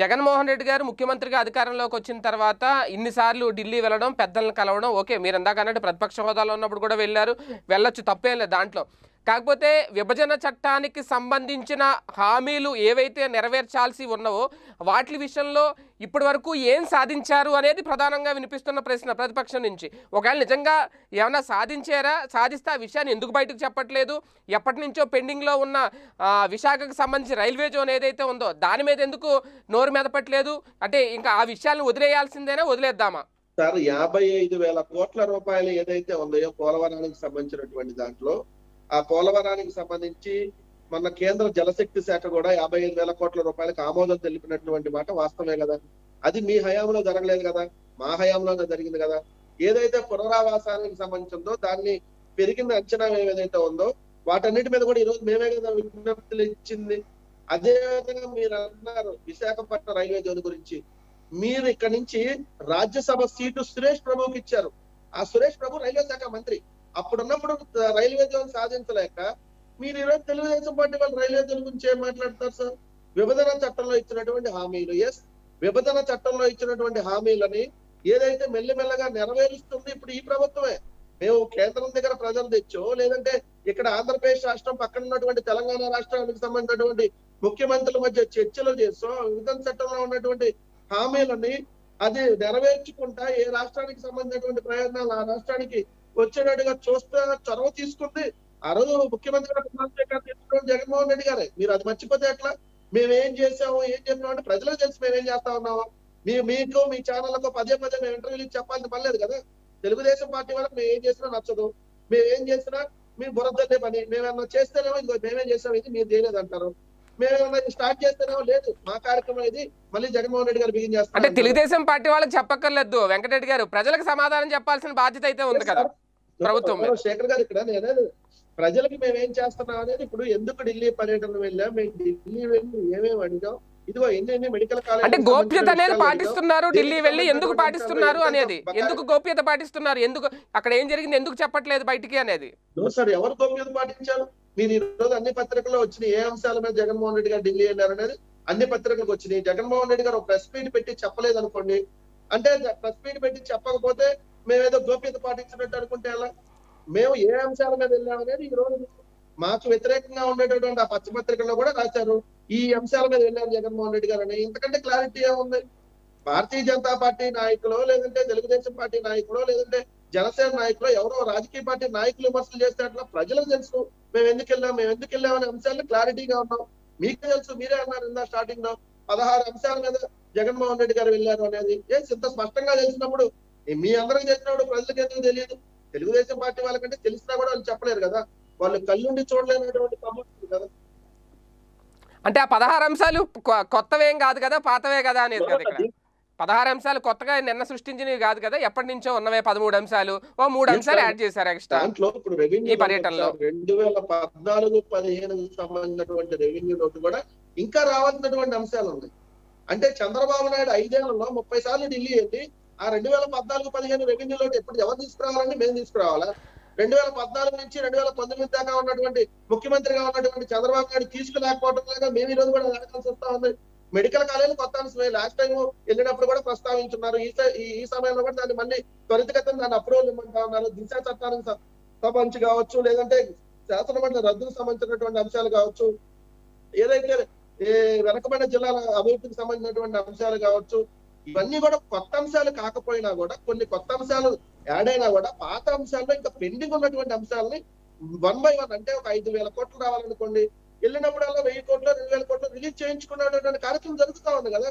జగన్మోహన్ రెడ్డి గారు ముఖ్యమంత్రిగా అధికారంలోకి వచ్చిన తర్వాత ఇన్నిసార్లు ఢిల్లీ వెళ్ళడం పెద్దలను కలవడం ఓకే మీరు ఇందాక అన్నట్టు ప్రతిపక్ష హోదాలో ఉన్నప్పుడు కూడా వెళ్ళారు. వెళ్ళొచ్చు తప్పేం లేదు దాంట్లో. కాకపోతే విభజన చట్టానికి సంబంధించిన హామీలు ఏవైతే నెరవేర్చాల్సి ఉన్నావో వాటి విషయంలో ఇప్పటి వరకు ఏం సాధించారు అనేది ప్రధానంగా వినిపిస్తున్న ప్రశ్న ప్రతిపక్షం నుంచి. ఒకవేళ నిజంగా ఏమైనా సాధించారా సాధిస్తే ఆ విషయాన్ని ఎందుకు బయటకు చెప్పట్లేదు? ఎప్పటి నుంచో పెండింగ్లో ఉన్న విశాఖకు సంబంధించి రైల్వే జోన్ ఏదైతే ఉందో దాని మీద ఎందుకు నోరు మెదపట్లేదు? అంటే ఇంకా ఆ విషయాలను వదిలేయాల్సిందేనా వదిలేద్దామా? సార్ యాభై ఐదు వేల కోట్ల రూపాయలు ఏదైతే ఉందో పోలవరానికి సంబంధించినటువంటి దాంట్లో ఆ పోలవరానికి సంబంధించి మన కేంద్ర జలశక్తి శాఖ కూడా యాభై ఐదు వేల కోట్ల రూపాయలకు ఆమోదం తెలిపినటువంటి మాట వాస్తవమే కదా. అది మీ హయాంలో జరగలేదు కదా. మా హయాంలోనే జరిగింది కదా. ఏదైతే పునరావాసానికి సంబంధించిందో దాన్ని పెరిగిన అంచనా ఏదైతే ఉందో వాటన్నిటి మీద కూడా ఈ రోజు మేమే కదా విజ్ఞప్తులు ఇచ్చింది. అదే విధంగా మీరు అన్నారు విశాఖపట్నం రైల్వే జోన్ గురించి. మీరు ఇక్కడ నుంచి రాజ్యసభ సీటు సురేష్ ప్రభుకి ఇచ్చారు. ఆ సురేష్ ప్రభు రైల్వే శాఖ మంత్రి. అప్పుడున్నప్పుడు రైల్వే జోన్ సాధించలేక మీరు ఈరోజు తెలుగుదేశం పార్టీ వాళ్ళు రైల్వే జోన్ గురించి ఏం మాట్లాడతారు సార్? విభజన చట్టంలో ఇచ్చినటువంటి హామీలు ఎస్ విభజన చట్టంలో ఇచ్చినటువంటి హామీలని ఏదైతే మెల్లిమెల్లగా నెరవేరుస్తుంది ఇప్పుడు ఈ ప్రభుత్వమే. మేము కేంద్రం దగ్గర ప్రజలు తెచ్చో లేదంటే ఇక్కడ ఆంధ్రప్రదేశ్ రాష్ట్రం పక్కన ఉన్నటువంటి తెలంగాణ రాష్ట్రానికి సంబంధించినటువంటి ముఖ్యమంత్రుల మధ్య చర్చలు చేస్తూ విభజన చట్టంలో ఉన్నటువంటి హామీలని అది నెరవేర్చుకుంటా ఏ రాష్ట్రానికి సంబంధించినటువంటి ప్రయోజనాలు ఆ రాష్ట్రానికి వచ్చేటట్టుగా చూస్తే చొరవ తీసుకుంది. ఆ రోజు ముఖ్యమంత్రి గారు చంద్రశేఖర్ స్వీకారం జగన్మోహన్ రెడ్డి గారే. మీరు అది మర్చిపోతే ఎట్లా? మేమేం చేసాము ఏం చెప్పినాం అంటే ప్రజలకు తెలిసి మేమేం చేస్తా ఉన్నాము? మీ మీకు మీ ఛానళ్ళకు పదే పదే మేము ఇంటర్వ్యూలు చెప్పాల్సిన పర్లేదు కదా? తెలుగుదేశం పార్టీ వాళ్ళకి మేము ఏం చేసినా నచ్చదు. మేము ఏం చేసినా మీరు బురదల్లే పని. మేమన్నా చేస్తేనేమో ఇంకో మేమేం చేసాం ఇది మీరు చేయలేదు మేమేమన్నా స్టార్ట్ చేస్తేనేమో లేదు. మా కార్యక్రమం ఇది. మళ్ళీ జగన్మోహన్ రెడ్డి గారు బిగిన్ చేస్తారు అంటే తెలుగుదేశం పార్టీ వాళ్ళకి చెప్పక్కర్లేదు. వెంకటరెడ్డి గారు ప్రజలకు సమాధానం చెప్పాల్సిన బాధ్యత అయితే ఉంది కదా ప్రభుత్వం. శేఖర్ గారు ఇక్కడ నేను ప్రజలకి మేము ఏం చేస్తున్నాం అనేది ఇప్పుడు ఎందుకు ఢిల్లీ పర్యటన వెళ్ళాం? మేము ఢిల్లీ వెళ్ళి ఏమేమి అడిగాం? ఇదిగో ఎన్ని ఎన్ని మెడికల్ కాలేజ్ అంటే గోప్యత అనేది పాటిస్తున్నారు. ఢిల్లీ వెళ్ళి ఎందుకు పాటిస్తున్నారు అనేది. ఎందుకు గోప్యత పాటిస్తున్నారు? ఎందుకు? అక్కడ ఏం జరిగింది? ఎందుకు చెప్పట్లేదు బయటికి అనేది? సార్ ఎవరు గోప్యత పాటించారు? మీరు ఈ రోజు అన్ని పత్రికల్లో వచ్చినాయి ఏ అంశాల మీద జగన్మోహన్ రెడ్డి గారు ఢిల్లీ వెళ్ళారు అనేది అన్ని పత్రికలకు వచ్చినాయి. జగన్మోహన్ రెడ్డి గారు ఒక ప్రెస్ మీట్ పెట్టి చెప్పలేదు అనుకోండి. అంటే ప్రెస్ మీట్ పెట్టి చెప్పకపోతే మేమేదో గోప్యత పాటించినట్టు అనుకుంటే ఎలా? మేము ఏ అంశాల మీద వెళ్ళామనేది ఈ రోజు మాకు వ్యతిరేకంగా ఉండేటటువంటి ఆ పచ్చపత్రికల్లో కూడా రాశారు. ఈ అంశాల మీద వెళ్ళారు జగన్మోహన్ రెడ్డి గారు అని. ఇంతకంటే క్లారిటీ ఏముంది? భారతీయ జనతా పార్టీ నాయకులు లేదంటే తెలుగుదేశం పార్టీ నాయకులు లేదంటే జనసేన నాయకులు ఎవరో రాజకీయ పార్టీ నాయకులు విమర్శలు చేస్తే అట్లా ప్రజలకు తెలుసు. మేము ఎందుకు వెళ్ళాం? మేము ఎందుకు వెళ్ళాం అనే అంశాలు క్లారిటీగా ఉన్నాం. మీకే తెలుసు. మీరే అన్నారు ఇందా స్టార్టింగ్లో. పదహారు అంశాల మీద జగన్మోహన్ రెడ్డి గారు వెళ్ళారు అనేది. ఏ ఇంత స్పష్టంగా తెలిసినప్పుడు మీ అందరికి తెలిసినప్పుడు ప్రజలకు ఎందుకు తెలియదు? తెలుగుదేశం పార్టీ వాళ్ళకంటే తెలిసినా కూడా వాళ్ళు చెప్పలేరు కదా. వాళ్ళు కళ్ళుండి చూడలేనటువంటి ప్రభుత్వం కదా. అంటే ఆ పదహారు అంశాలు కొత్తవేం కాదు కదా పాతవే కదా అనేది పదహారు అంశాలు కొత్తగా నిన్న సృష్టించినవి కాదు కదా ఎప్పటి నుంచో ఉన్నవే పదమూడు అంశాలు. ఓ మూడు అంశాలు యాడ్ చేశారు ఎక్స్ట్రా. ఈ పర్యటనలో. రెండు వేల పద్నాలుగు పదిహేను సంబంధించినటువంటి రెవెన్యూ లోటు కూడా ఇంకా రావాల్సినటువంటి అంశాలు ఉన్నాయి. అంటే చంద్రబాబు నాయుడు ఐదేళ్ళలో ముప్పై సార్లు ఢిల్లీ వెళ్ళి ఆ రెండు వేల పద్నాలుగు పదిహేను రెవెన్యూ లోటు ఎప్పుడు ఎవరు తీసుకురావాలంటే మేము తీసుకురావాలా? రెండు వేల పద్నాలుగు నుంచి రెండు వేల పంతొమ్మిది దాకా ఉన్నటువంటి ముఖ్యమంత్రిగా ఉన్నటువంటి చంద్రబాబు నాయుడు తీసుకురాకపోవడం లాగా మేము ఈ రోజు కూడా అడగాల్సి వస్తా ఉంది. మెడికల్ కాలేజ్ కొత్త అంశమే లాస్ట్ టైం వెళ్ళినప్పుడు కూడా ప్రస్తావించున్నారు. ఈ ఈ- సమయంలో కూడా దాన్ని మళ్ళీ త్వరితగతిన దాన్ని అప్రూవల్ ఇవ్వమంటా ఉన్నారు. దిశ చట్టానికి సంబంధించి కావచ్చు లేదంటే శాసనమండలి రద్దుకు సంబంధించినటువంటి అంశాలు కావచ్చు ఏదైతే వెనకబడిన జిల్లాల అభివృద్ధికి సంబంధించినటువంటి అంశాలు కావచ్చు ఇవన్నీ కూడా కొత్త అంశాలు కాకపోయినా కూడా కొన్ని కొత్త అంశాలు యాడ్ అయినా కూడా పాత అంశాల్లో ఇంకా పెండింగ్ ఉన్నటువంటి అంశాలని వన్ బై వన్ అంటే ఒక ఐదు వేల కోట్లు రావాలనుకోండి వెళ్ళినప్పుడల్లా వెయ్యి కోట్లు రెండు వేల కోట్లు రిలీజ్ చేయించుకున్నటువంటి కార్యక్రమం జరుగుతా ఉంది కదా.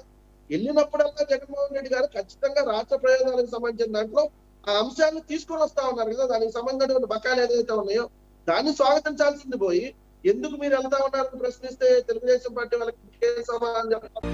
వెళ్ళినప్పుడల్లా జగన్మోహన్ రెడ్డి గారు ఖచ్చితంగా రాష్ట్ర ప్రయోజనాలకు సంబంధించిన దాంట్లో ఆ అంశాలను తీసుకొని వస్తా ఉన్నారు కదా. దానికి సంబంధించిన బకాయిలు ఏదైతే ఉన్నాయో దాన్ని స్వాగతించాల్సింది పోయి ఎందుకు మీరు వెళ్తా ఉన్నారని ప్రశ్నిస్తే తెలుగుదేశం పార్టీ వాళ్ళకి సమాధానం చెప్పాలి?